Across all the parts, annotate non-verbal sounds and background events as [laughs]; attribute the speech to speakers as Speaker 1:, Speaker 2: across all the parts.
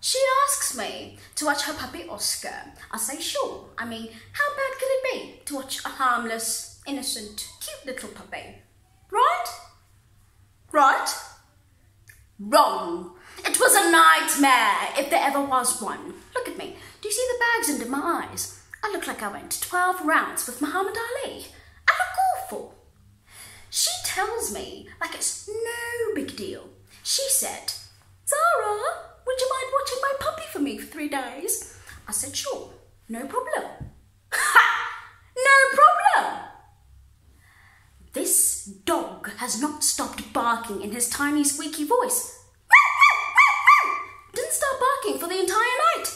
Speaker 1: She asks me to watch her puppy Oscar. I say, sure. I mean, how bad could it be to watch a harmless, innocent, cute little puppy? Right? Right? Wrong. It was a nightmare, if there ever was one. Look at me. Do you see the bags under my eyes? I look like I went 12 rounds with Muhammad Ali. I look awful. She tells me like it's no big deal. She said, Zara, would you mind watching my puppy for me for three days? I said, sure, no problem. Ha! No problem! This dog has not stopped barking in his tiny squeaky voice. Didn't stop barking for the entire night.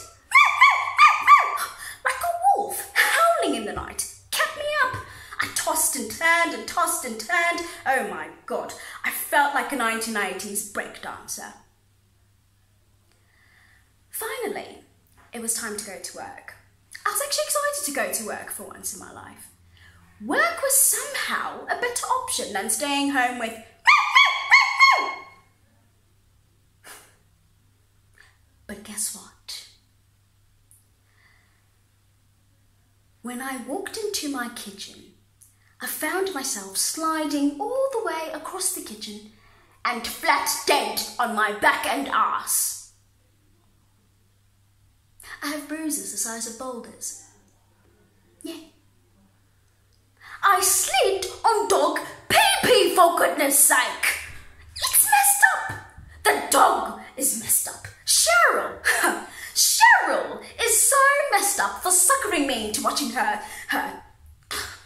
Speaker 1: Like a wolf howling in the night. Kept me up. I tossed and turned and tossed and turned. Oh my god, I felt like a 1980s breakdancer. Finally, it was time to go to work. I was actually excited to go to work for once in my life. Work was somehow a better option than staying home with [laughs] But guess what? When I walked into my kitchen, I found myself sliding all the way across the kitchen and flat dead on my back and ass. Bruises the size of boulders. Yeah. I slid on dog pee pee for goodness sake. It's messed up. The dog is messed up. Cheryl, [laughs] Cheryl is so messed up for suckering me into watching her, her,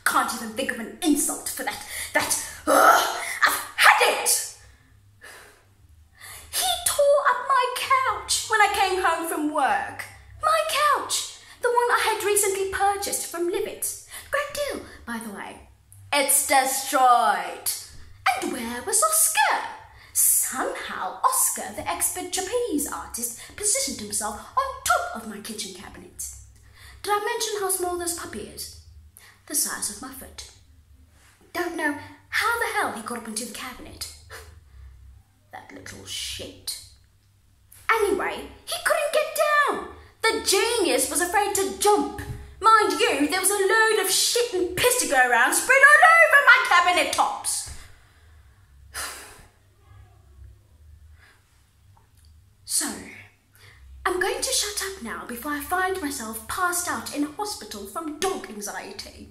Speaker 1: can't even think of an insult for that, that, uh, I've had it. He tore up my couch when I came home from work. My couch, the one I had recently purchased from Levitz. Great deal, by the way. It's destroyed. And where was Oscar? Somehow, Oscar, the expert trapeze artist, positioned himself on top of my kitchen cabinet. Did I mention how small this puppy is? The size of my foot. Don't know how the hell he got up into the cabinet. [laughs] that little shit. Anyway, he. The was afraid to jump. Mind you, there was a load of shit and piss to go around spread all over my cabinet tops. [sighs] So, I'm going to shut up now before I find myself passed out in a hospital from dog anxiety.